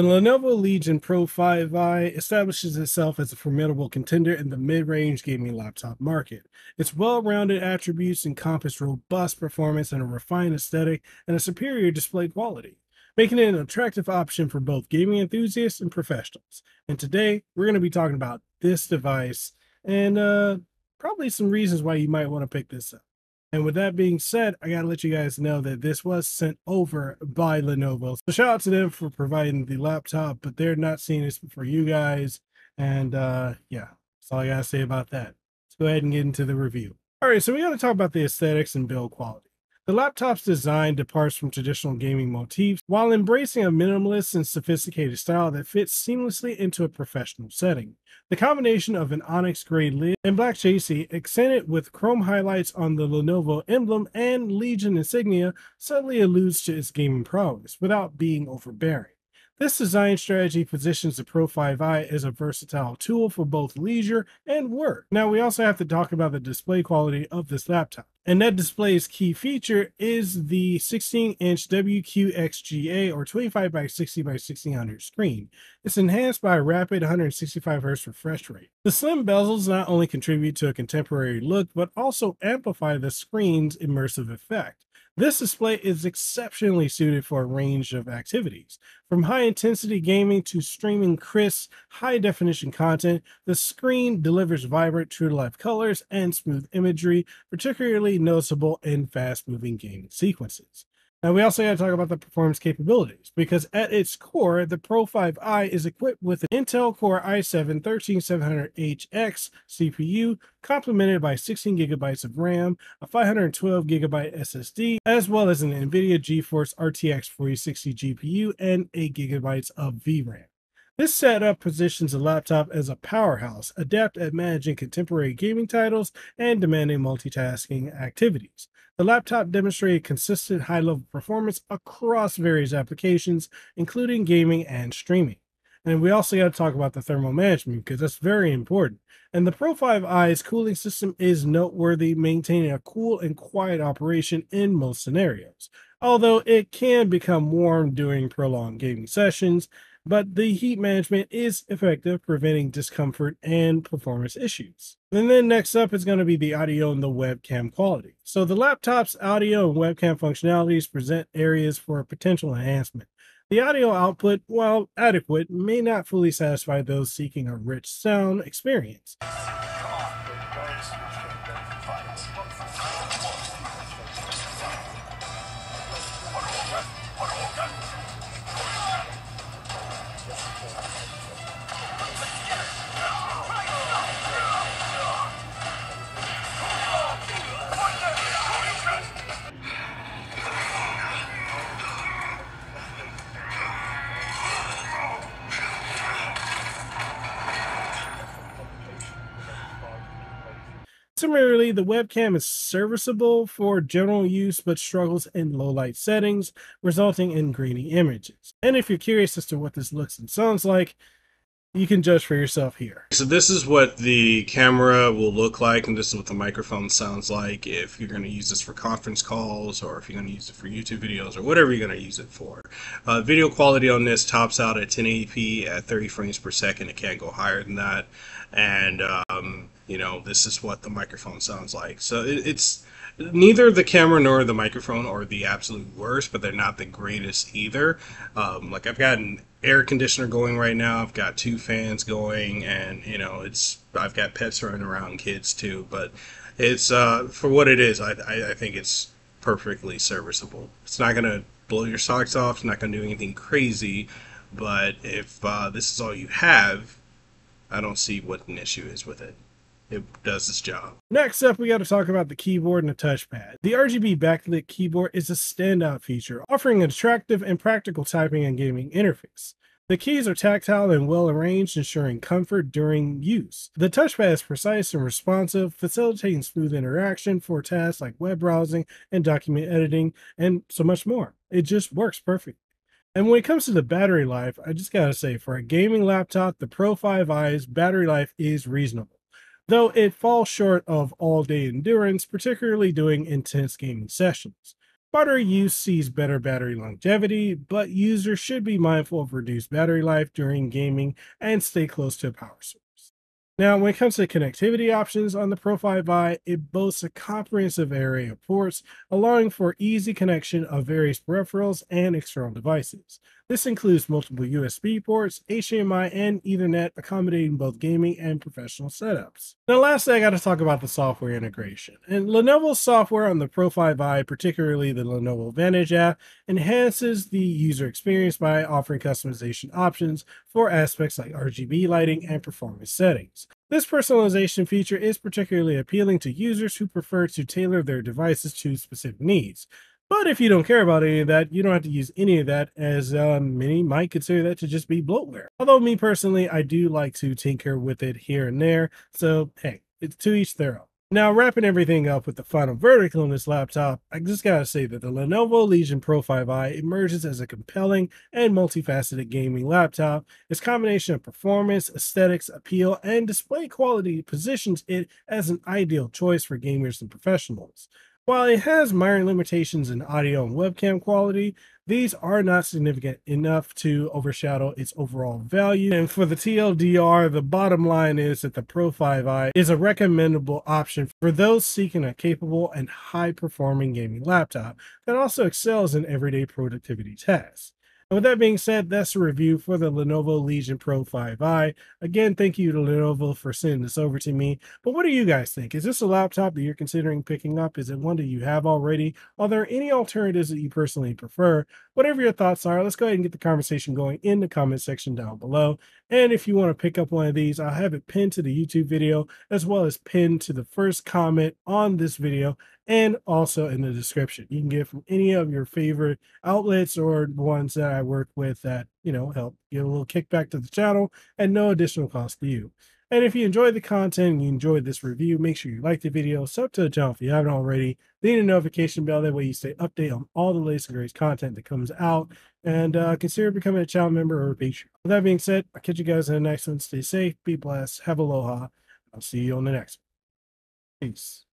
The Lenovo Legion Pro 5i establishes itself as a formidable contender in the mid-range gaming laptop market. Its well-rounded attributes encompass robust performance and a refined aesthetic and a superior display quality, making it an attractive option for both gaming enthusiasts and professionals. And today, we're going to be talking about this device and uh, probably some reasons why you might want to pick this up. And with that being said, I gotta let you guys know that this was sent over by Lenovo. So shout out to them for providing the laptop, but they're not seeing this for you guys. And uh yeah, that's all I gotta say about that. Let's go ahead and get into the review. All right, so we gotta talk about the aesthetics and build quality. The laptop's design departs from traditional gaming motifs while embracing a minimalist and sophisticated style that fits seamlessly into a professional setting. The combination of an onyx gray lid and black chassis, accented with chrome highlights on the Lenovo emblem and Legion insignia, subtly alludes to its gaming prowess without being overbearing. This design strategy positions the Pro 5i as a versatile tool for both leisure and work. Now, we also have to talk about the display quality of this laptop. And that display's key feature is the 16-inch WQXGA or 25 by 60 by 1600 screen. It's enhanced by a rapid 165 Hz refresh rate. The slim bezels not only contribute to a contemporary look, but also amplify the screen's immersive effect. This display is exceptionally suited for a range of activities. From high intensity gaming to streaming crisp, high definition content, the screen delivers vibrant, true to life colors and smooth imagery, particularly noticeable in fast moving game sequences. Now, we also got to talk about the performance capabilities because at its core, the Pro 5i is equipped with an Intel Core i7 13700HX CPU, complemented by 16 gigabytes of RAM, a 512 gigabyte SSD, as well as an NVIDIA GeForce RTX 4060 GPU and 8 gigabytes of VRAM. This setup positions the laptop as a powerhouse, adept at managing contemporary gaming titles and demanding multitasking activities. The laptop demonstrated consistent high level performance across various applications, including gaming and streaming. And we also got to talk about the thermal management because that's very important. And the Pro 5i's cooling system is noteworthy, maintaining a cool and quiet operation in most scenarios. Although it can become warm during prolonged gaming sessions, but the heat management is effective, preventing discomfort and performance issues. And then next up is going to be the audio and the webcam quality. So the laptop's audio and webcam functionalities present areas for potential enhancement. The audio output, while adequate, may not fully satisfy those seeking a rich sound experience. Similarly, the webcam is serviceable for general use but struggles in low light settings, resulting in grainy images. And if you're curious as to what this looks and sounds like, you can judge for yourself here. So this is what the camera will look like, and this is what the microphone sounds like if you're going to use this for conference calls, or if you're going to use it for YouTube videos, or whatever you're going to use it for. Uh, video quality on this tops out at 1080p at 30 frames per second. It can't go higher than that, and um, you know, this is what the microphone sounds like. So it, it's neither the camera nor the microphone are the absolute worst, but they're not the greatest either. Um, like I've got an air conditioner going right now. I've got two fans going, and you know, it's I've got pets running around, kids too. But it's uh, for what it is. I, I, I think it's perfectly serviceable. It's not gonna blow your socks off. It's not gonna do anything crazy. But if uh, this is all you have, I don't see what an issue is with it it does its job. Next up, we got to talk about the keyboard and the touchpad. The RGB backlit keyboard is a standout feature, offering an attractive and practical typing and gaming interface. The keys are tactile and well arranged, ensuring comfort during use. The touchpad is precise and responsive, facilitating smooth interaction for tasks like web browsing and document editing, and so much more. It just works perfectly. And when it comes to the battery life, I just gotta say, for a gaming laptop, the Pro 5i's battery life is reasonable though it falls short of all day endurance, particularly doing intense gaming sessions. Smarter use sees better battery longevity, but users should be mindful of reduced battery life during gaming and stay close to a power source. Now, when it comes to connectivity options on the Pro 5i, it boasts a comprehensive array of ports, allowing for easy connection of various peripherals and external devices. This includes multiple USB ports, HDMI, and Ethernet, accommodating both gaming and professional setups. Now, lastly, I got to talk about the software integration. And Lenovo's software on the Pro 5i, particularly the Lenovo Vantage app, enhances the user experience by offering customization options for aspects like RGB lighting and performance settings. This personalization feature is particularly appealing to users who prefer to tailor their devices to specific needs. But if you don't care about any of that, you don't have to use any of that, as um, many might consider that to just be bloatware. Although, me personally, I do like to tinker with it here and there. So, hey, it's to each their own. Now, wrapping everything up with the final verdict on this laptop, I just gotta say that the Lenovo Legion Pro 5i emerges as a compelling and multifaceted gaming laptop. Its combination of performance, aesthetics, appeal, and display quality positions it as an ideal choice for gamers and professionals. While it has minor limitations in audio and webcam quality, these are not significant enough to overshadow its overall value. And for the TLDR, the bottom line is that the Pro 5i is a recommendable option for those seeking a capable and high performing gaming laptop that also excels in everyday productivity tasks. And with that being said, that's a review for the Lenovo Legion Pro 5i. Again, thank you to Lenovo for sending this over to me. But what do you guys think? Is this a laptop that you're considering picking up? Is it one that you have already? Are there any alternatives that you personally prefer? Whatever your thoughts are, let's go ahead and get the conversation going in the comment section down below. And if you want to pick up one of these, I'll have it pinned to the YouTube video as well as pinned to the first comment on this video and also in the description. You can get from any of your favorite outlets or ones that I work with that, you know, help give a little kickback to the channel and no additional cost to you. And if you enjoyed the content and you enjoyed this review, make sure you like the video, sub to the channel if you haven't already, leave a notification bell. That way you stay updated on all the latest and greatest content that comes out. And uh, consider becoming a channel member or a Patreon. With that being said, I'll catch you guys in the next one. Stay safe, be blessed, have aloha. I'll see you on the next one. Peace.